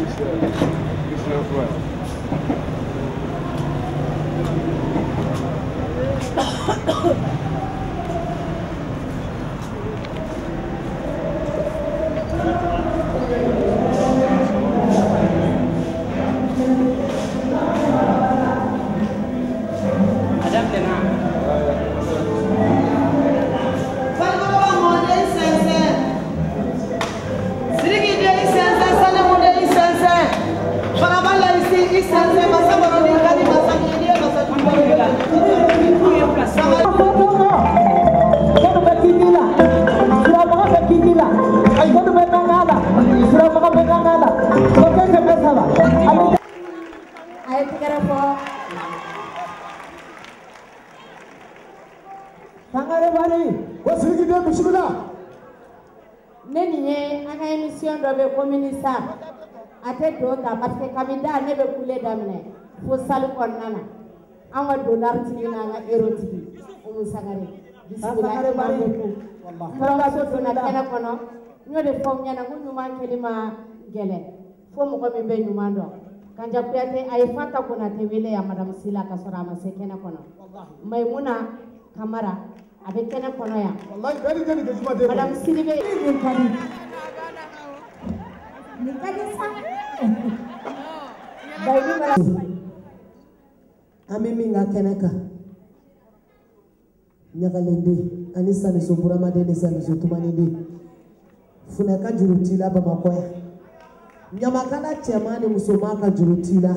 is the, is. A ye tɛgɛrɛ fɔ Sangare Bari, ko Sidiki den bisimila. ne nin ye an ka émission dɔ bɛ commune sa a tɛ don ta parce que kabi da ne bɛ kule daminɛ fo salle kɔnɔna na. An ka dollar tigi n'an ka euro tigi Umu Sangare bisimila Sangare Bari. merci beaucoup kɔrɔmuso donna kɛnɛ kɔnɔ n fom de fɔ nyuma ɲɛna ko ɲuman kɛli ma gɛlɛn fo mɔgɔ min bɛ ɲuman dɔn Kanja Kuyate a ye Fanta Konate wele ya madam Sila ka sɔrɔ a ma se kɛnɛ kɔnɔ Maimuna Kamara a bɛ kɛnɛ kɔnɔ yan Wallahi gari gari ke gɛsuma de madam Sidibe nin ka di nin ka di sa an bɛ min ka kɛnɛ kan ɲagalenden ani saniso buramaden ni saniso tumaniden funɛ ka juru t'i la bamakɔ yan ɲamakala cɛman ni musoman ka juru t'i la.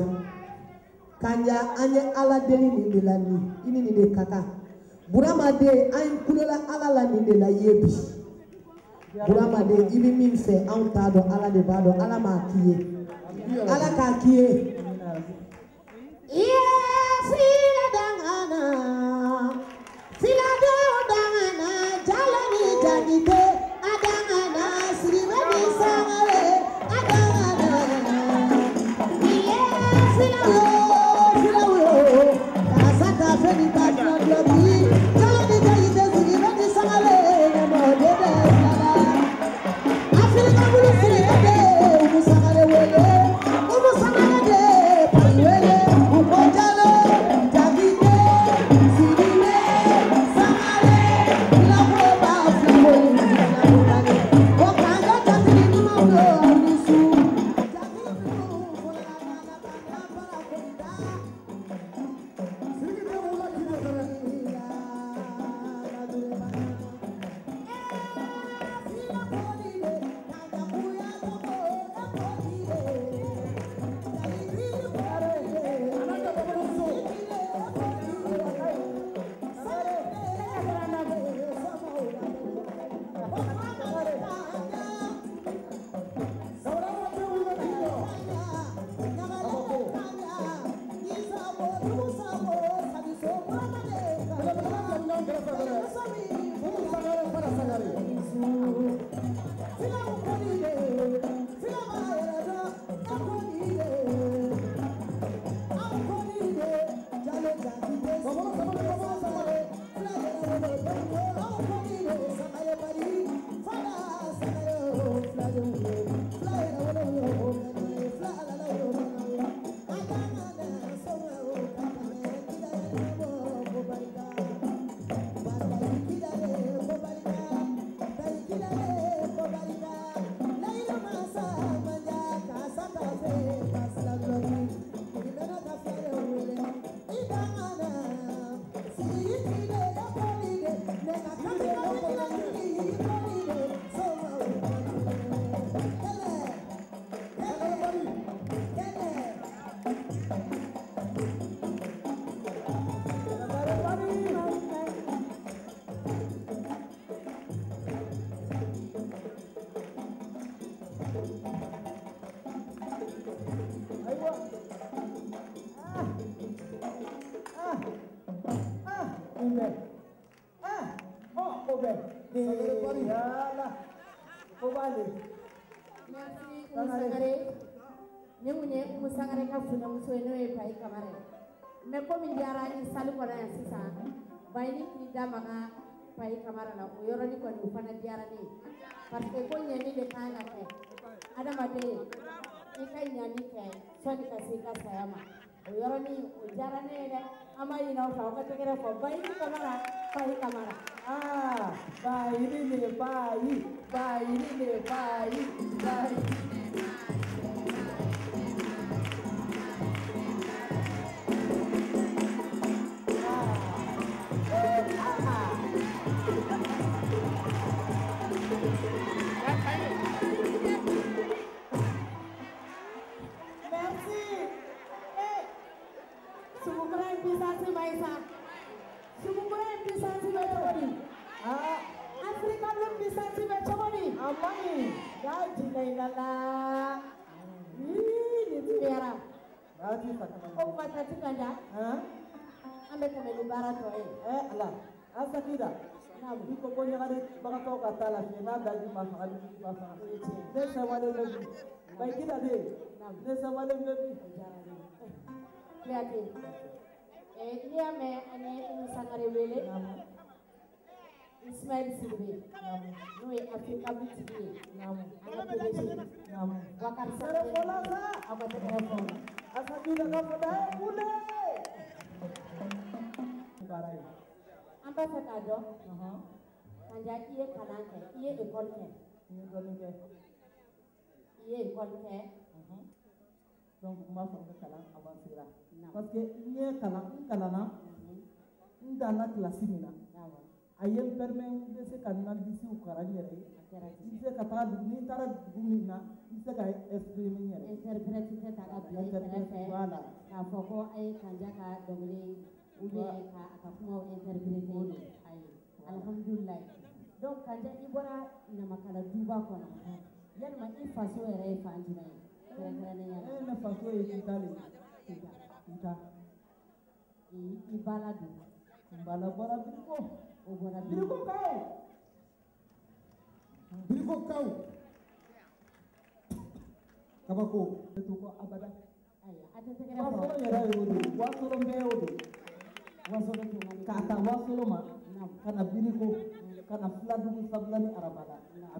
Kanja an ye ala deli nin de la nin i ni nin de ka kan buramaden an kulola ala la nin de la ye bi buramaden i bɛ min fɛ anw t'a dɔn ala de b'a dɔn ala m'a k'i ye ala k'a k'i ye. Iye fila dangana, obale nasi umusangare ne munye umusangare ka funa muso ne we pai kamare me ko mi jara ni sali ko na bayni ki da maga pai o yoro fana jara ni parce ko nye ni de adamaden i ka ɲani kɛ sɔni ka se i ka saya ma o yɔrɔnin o diyara ne ye dɛ an b'a ɲini aw fɛ aw ka tɛgɛrɛ fɔ bayi kamara fayi kamara bayi, bayiri le bayi, bayi. Mwisansi Maisa. Sumumbuen Mwisansi Mechogoni Afrika Lum Mwisansi Mechogoni Amani Gaji Nailala Ini Tiara Gaji Fatima Oh Fatima Tikanda Ambe Kamelu Barato Eh Allah Asakida Naam bi Eh, bonya Asa baga to ka tala fi na da ji ma fa ali ma fa ne sa wale ne bi bai kida de ne sa wale ne bi ya ke एड्रिया में अनेक संगरेवेले नामो इस्माइल सिरवे नामो नुए अफ्रीका भी सिरवे नामो अनापले सिरवे नामो वकार सरे बोला सा अब तक है बोला असा की लगा पड़ा है बोले बाराई अंबा सकाजो हाँ अंजाकी ये खाना है ये इकोल है ये इकोल है ये इकोल है Donc n b'a fɔ ko kalan avancé. Naam. Parce que n ye kalan n kalanna n danna kilasi min na a ye n permet n bɛ se ka n ka lisiw kalan n yɛrɛ ye. n bɛ se ka taga dugu ni n taara dugu min na n bɛ se ka exprimer n yɛrɛ ye. interprète tɛ ta ka bila i kɛrɛfɛ Voilà. k'a fɔ ko a ye kanja ka dɔnkili ou bien ka a ka kumaw interprété ayi alhamdulilayi donc kanja i bɔra ɲamakala duba kɔnɔ yalima i faso yɛrɛ ye fan jumɛn ye kɛrɛnkɛrɛnnenya la ne faso ye Kita de ye. Kita. I don N bɔra Biriko. o bɔra bi Biriko kaw. biriko kaw kabako Ne to ko abada. ayiwa a tɛ tɛgɛrɛ Wasolo yɛrɛ y'o de ye. Wasolo bɛɛ y'o de ye. wasolo tungani K'a ta wasolo ma. Ka na biriko ka na filadugu sabula ni arabala a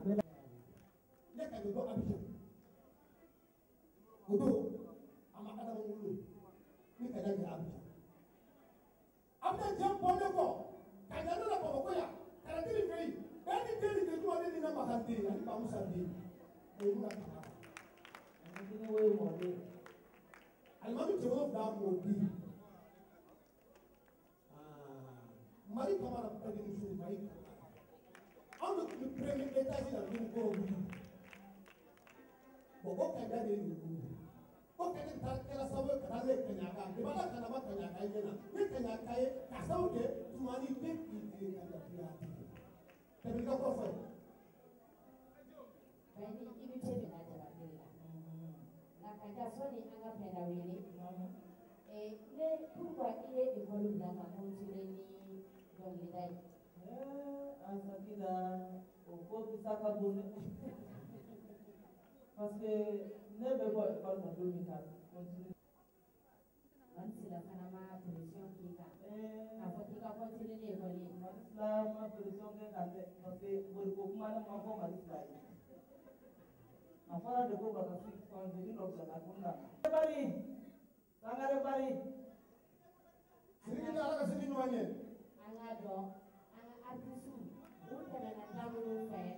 ne ka da nin abijan abijan jɛ bɔlen kɔ ka ne la bamakɔ yan ka na deli fɛ yen bɛɛ ni den ni den tuma ne ni na maka den ani bamusa den o ye mun ka kalan Ini wo ye mɔden alimami jɛmɔgɔ fila mɔ bi mali kamara bɛɛ ni so mali kamara anw de tun bɛ premier étage la min kɔrɔ wuli bɔn o ka da de ye nin wuli o ka ne ta kɛra sababu ye ka taa ne kaɲaka debala kana ma kaɲaka ye na ne kaɲaka ye ka sababu kɛ tumani bɛ k'i den ka lafiya tɛmɛ ka kɔfɛ bɛɛ ni i bɛ ce de la jalabere la nka kanja sɔni an ka fɛɛrɛ wele eh, ne pourquoi i ye ekɔli bila ka continuer ni dɔnkilida ye asakida o ko bisa ka bon dɛ parce que ne bɛ bɔ ekɔli la don min ka Mali sila fana ma pression k'i kan k'a fɔ k'i ka continuer ni ekɔli ye mali fila ma pression kɛ kan dɛ parce que boriko kuma ne ma fɔ mali fila ye a fɔra de ko ka taa si kɔnjeli dɔ bila la ko na bari sangare bari siriki ni ala ka sini ɲɔgɔn ye an k'a dɔn an ka artisiw u tɛmɛna minnu fɛ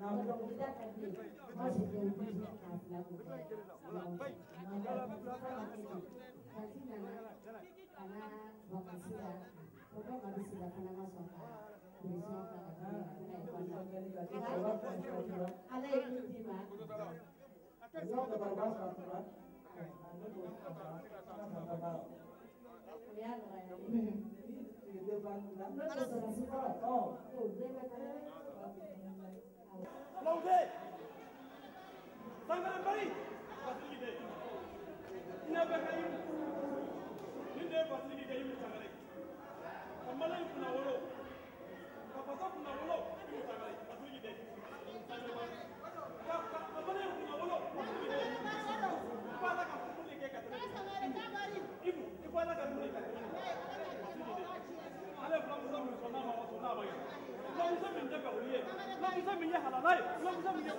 நாங்கள் உங்கள்தான் தம்பி மாசத்துக்கு உபயோக காசுலாம் kana wakasira kodo kabisira kana maswaka kuisaka ala yekutima uyalaa Aplaudez Sangaram bari Basili de Ina baka yi Nin de basili de yi mu sangare Kamala yi kuna wolo Kapasa kuna wolo yi mu sangare Basili de Kamala yi kuna wolo Basili de Ipala ka kumuli ke ka tɛmɛ Ibu Ipala ka kumuli ka tɛmɛ Basili de Ale fila muso muso n'a ma waso n'a ma لا يسمي جهل لا يسمي جهل لا يسمي جهل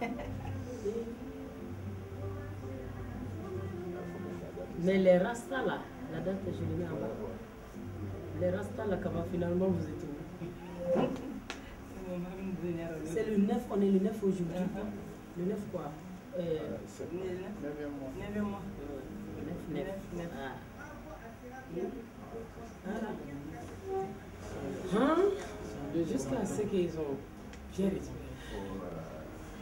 Mais les rastas là, la date je l'ai mis en bas. Les rastas là, comment finalement vous êtes où C'est le 9, on est le 9 aujourd'hui. Le 9 quoi? Euh, 9 mois. 9, 9. Ah. Ah. Hein? Jusqu'à ce qu'ils ont. Réussi.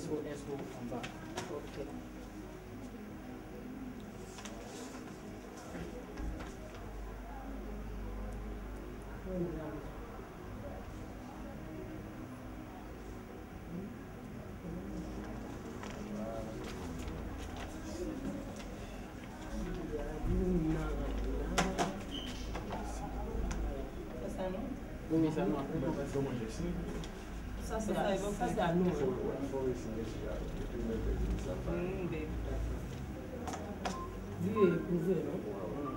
SO, SO 반반 이렇게 Não me serve uma pergunta. Ça, c'est à nous. hein. Est éprouvé, non?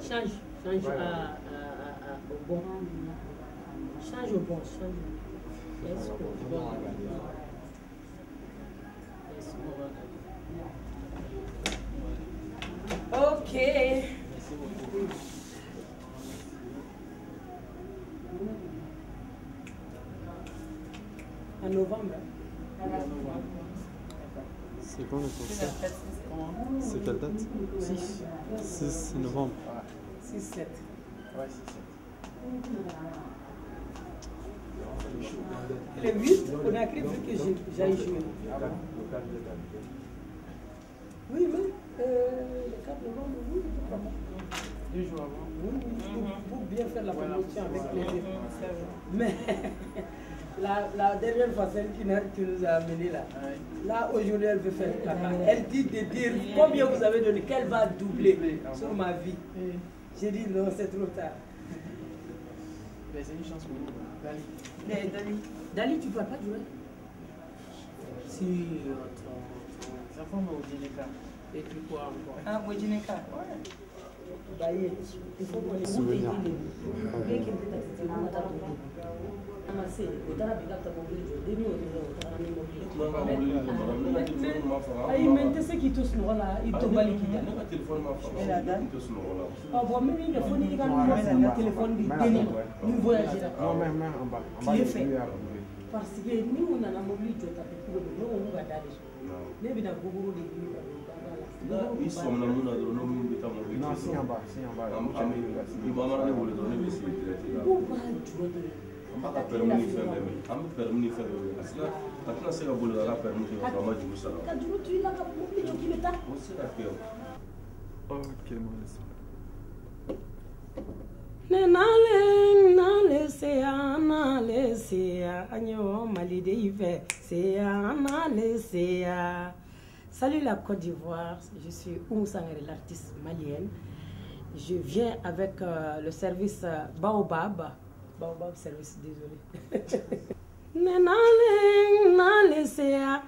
Change, change au bon. Change au bon, change au bon Est-ce que- Ok. En novembre. C'est quand le concert C'est quelle date 6. 6 novembre. 6, 7. Ouais, c'est ça. Le 8, on a écrit vu que j'ai- j'aille jouer. Ah bon Le cadre de la Oui, mais euh, le 4 novembre, oui. Deux jours avant. Oui, oui, pour, pour bien faire la promotion avec plaisir. Mais la, la dernière fois, celle qui, nous a amené là, là aujourd'hui elle veut faire caca. Elle dit de dire combien vous avez donné, qu'elle va doubler sur ma vie. J'ai dit non, c'est trop tard. Mais c'est une chance pour nous. Dali. Mais Dali, Dali, tu ne parles pas vrai Si, ça forme au Djineka. Et puis quoi encore? Ah, Wojineka. Baye, il faut qu'on ma se o taara bi ka ta mobili jɔ den y'o minɛ o taara ni mobili ayi mɛ n tɛ se k'i to sunɔgɔ la i to bali k'i da ɔ bɔn min min kɛ fo n'i ka numéro san ka téléphone di den ma ni voyage la tile fɛ parce que ni u nana mobili jɔ ta k'u bɛ don ne ko n'u ka da de sɔrɔ ne bɛ na gogoro de ɲini ka don i sɔmina mun na dɔrɔn n'o min bɛ taa mobili jɔ an bɛ i b'an mana ne wele dɔrɔn ne bɛ sigi direct la. K'u b'a jɔ dɔrɔn an b'a ka permis ni fɛn bɛɛ minɛ an bɛ permis ni fɛn bɛɛ minɛ a tɛna a tɛna se ka boli ka ka permis to yen k'a ma juru sara ka juru to i la ka mobili jɔ k'i bɛ taa o tɛ se ka kɛ o Ok, moi, laisse. ne nalen nale seya nale seya an ye o maliden fɛ seya nale seya salut la côte d'ivoire. Je suis Sangaré l'artiste malienne je viens avec euh, le service euh, Baobab Baobab désolé seya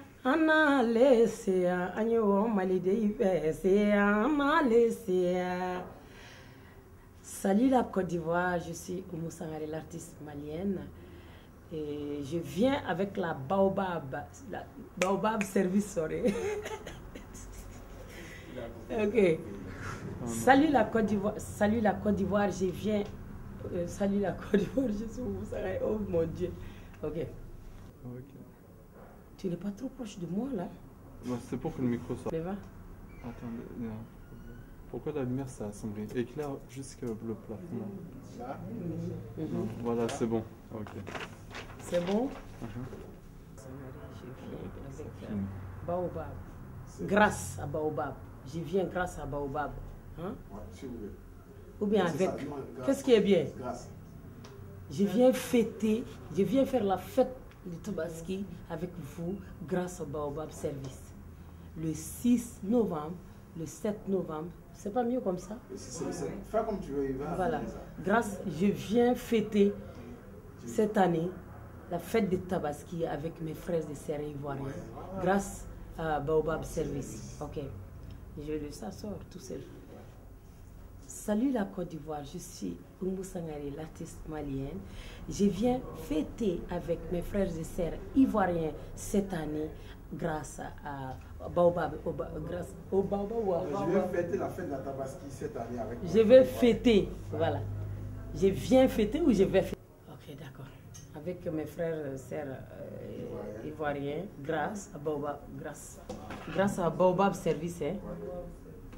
nale seya Salut la Côte d'Ivoire, je suis Oumou Sangaré, l'artiste malienne. Et je viens avec la Baobab, la Baobab Service, sorry. ok. Salut la Côte d'Ivoire, salut la Côte d'Ivoire, je viens. Euh, salut la Côte d'Ivoire, je suis Sangaré. Oh mon Dieu. Ok. Ok. Tu n'es pas trop proche de moi là. Moi, c'est pour que le micro soit. Mais va. Attendez. Pourquoi la lumière ça assombrit Éclaire jusqu'au le plafond. Là, Non, Voilà, c'est bon. Ok. C'est bon? Mhm. Je viens avec Film. Baobab. Grâce à Baobab. Je viens grâce à Baobab. Hein? Ou bien avec. Qu'est-ce qui est bien? Je viens fêter, je viens faire la fête du Tabaski avec vous grâce au Baobab Service. Le 6 novembre, le 7 novembre, c'est pas mieux comme ça? Fais comme tu veux, il va. Voilà. Grâce, je viens fêter cette année la fête de Tabaski avec mes frères et sœurs ivoiriens. Grâce à Baobab Service. Ok. Je le ça sort tout seul. Salut la Côte d'Ivoire, je suis Oumou Sangari, l'artiste malienne. Je viens fêter avec mes frères et sœurs ivoiriens cette année grâce à Baobab, grâce au Baobab. Je vais fêter la fête de la Tabaski cette année avec je vais fêter, voilà. Je viens fêter ou je vais fêter? Ok, d'accord. Avec mes frères et sœurs euh, ivoiriens, grâce à Baobab, grâce, grâce à Baobab Service, hein.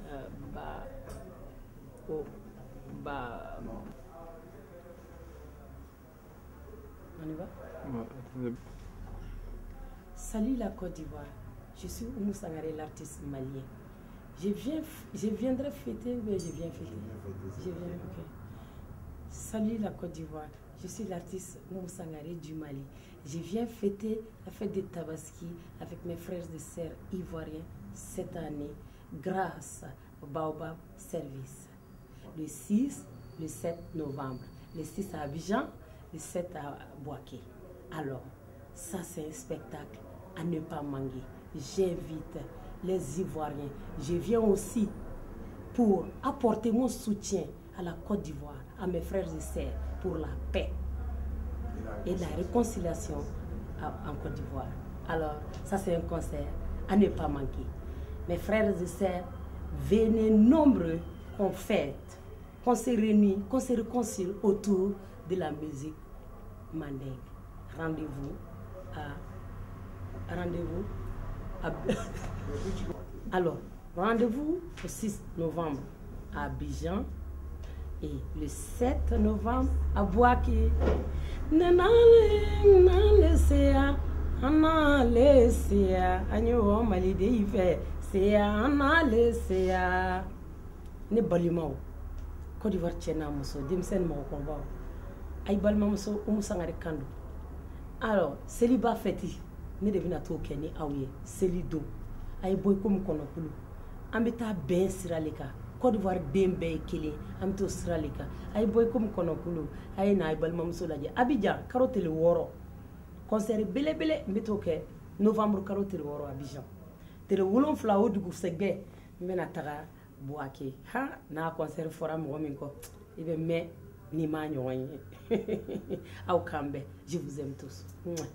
Euh, bah, oh, bah, on y va? Ouais, attendez. Salut la Côte d'Ivoire. Je suis Oumou Sangaré, l'artiste malien. Je, viens, je viendrai fêter, mais je viens fêter? Je viens. Salut la Côte d'Ivoire. Je suis l'artiste Oumou Sangaré du Mali. Je viens fêter la fête de Tabaski avec mes frères et sœurs ivoiriens cette année grâce au Baobab Service. Le 6, le 7 novembre. Le 6 à Abidjan, le 7 à Boaké. Alors, ça c'est un spectacle à ne pas manquer. J'invite les Ivoiriens. Je viens aussi pour apporter mon soutien à la Côte d'Ivoire, à mes frères et sœurs, pour la paix et la réconciliation en Côte d'Ivoire. Alors, ça c'est un concert à ne pas manquer. Mes frères et sœurs, venez nombreux qu'on fête, qu'on se réunit, qu'on se réconcilie autour de la musique mandingue. Rendez-vous à rendez-vous à- Alors, rendez-vous au 6 novembre à Abidjan Et le 7 novembre, à Boaké. Ne Côte d'Ivoire tiɲɛna muso, denmisɛnnin mɔgɔkɔrɔbaw, a ye balimamuso Umu Sangare kan don. Alors, seliba fɛti, ne de bɛna t'o kɛ ni aw ye, seli don. A ye bɔ i komi kɔnɔkulu. An bɛ taa bɛn sira le kan. Côte d'Ivoire den bɛɛ ye kelen an bɛ t'o sira le kan. A ye bɔ i komi kɔnɔkulu. A ye na a ye balimamuso lajɛ. Abidjan, karo tile wɔɔrɔ. Concert belebele n bɛ t'o kɛ novembre karo tile wɔɔrɔ Abidjan. Tile wolonfila o dugusɛjɛ n bɛna taga Buwake. Ha n'a concert fɔra mɔgɔ min kɔ i bɛ mɛn n'i m'a ɲɔgɔn ye. Aw k'an bɛn. Je vous aime tous. Mouah.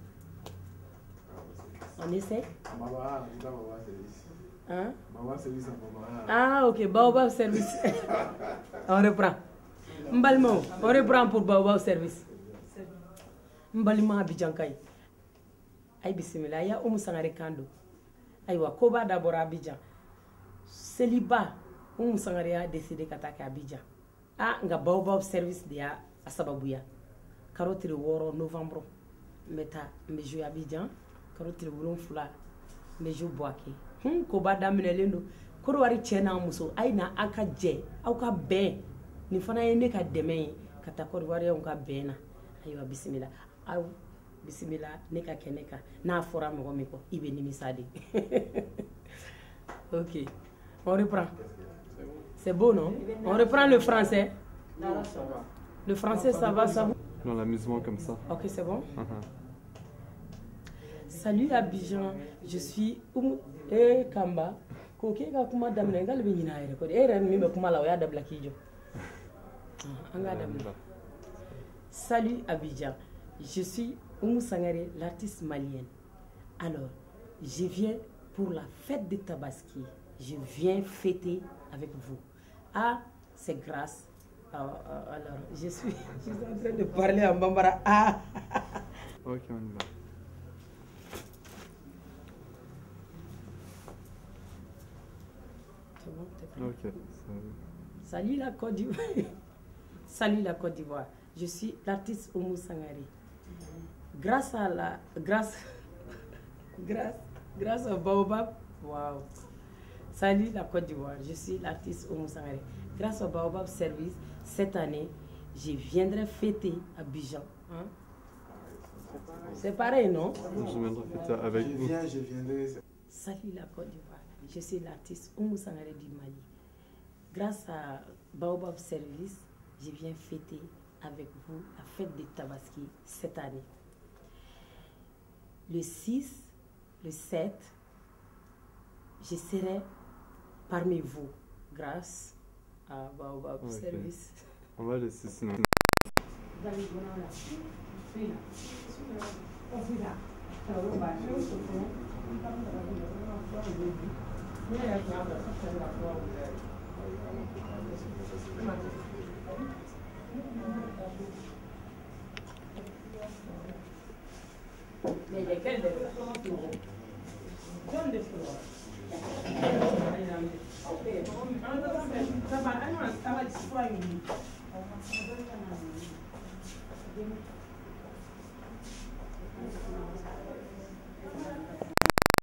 On essaie Baba, Baba service. Hein Baba service Baba. Ah, ok, Baobab service. on reprend. Mbalmo, on reprend pour Baobab service. Mbalima Abidjan kay. Ay bisimila, ya Umu Sangare Kando. Aywa, ko b'a dabɔra Abidjan. Seliba, Umu Sangare y'a décidé ka taa kɛ Abidjan. Ah, nka Baobab service de y'a a sababuya. Karo tile wɔɔrɔ novembre n bɛ taa n bɛ jouer Abidjan. Karo tile wolonfila n bɛ jouer Buwake. hun koba daminɛlen don kodiwari cɛ n'a muso a ye na aw ka jɛ aw ka bɛn nin fana ye ne ka dɛmɛ ye ka taa kodiwariyɛnw ka bɛn na ayiwa bisimila aw bisimila ne ka kɛ ne kan n'a fɔra mɔgɔ min kɔ i bɛ nimisa de ok on reprend c'est beau non? On reprend le français le français ça va ça va? Dans l'amusement comme ça. ok c'est bon? Mhm. Salut Abidjan, je suis Oumou e Kamba. Ko ke ka kuma daminɛ ngal bɛ ɲinɛ a yɛrɛ kɔ de. E yɛrɛ min bɛ kuma la y'a jɔ. Ah. Salut Abidjan, je suis Oumou Sangare, l'artiste malienne. Alors, je viens pour la fête de Tabaski. Je viens fêter avec vous. Ah, c'est grâce. Alors, je suis, je suis en train de parler en bambara. Ah, Ok, on y va. bon, Salut la Côte d'Ivoire. Salut la Côte d'Ivoire. Je suis l'artiste Oumou Sangari. Grâce à la grâce grâce grâce au Baobab. Waouh. Salut la Côte d'Ivoire. Je suis l'artiste Oumou Sangari. Grâce au Baobab Service, cette année, je viendrai fêter à Bijan. Hein? C'est pareil, non? Je viendrai fêter avec Je vous. viens, je viendrai. Salut la Côte d'Ivoire. Je suis l'artiste Oumou Sangare du Mali. Grâce à Baobab Service, je viens fêter avec vous la fête de Tabaski cette année. Le 6, le 7, je serai parmi vous grâce à Baobab. Service. On va laisser sinon. Mais lesquels des Donne des fleurs. Trabalhar, não, estava distraindo.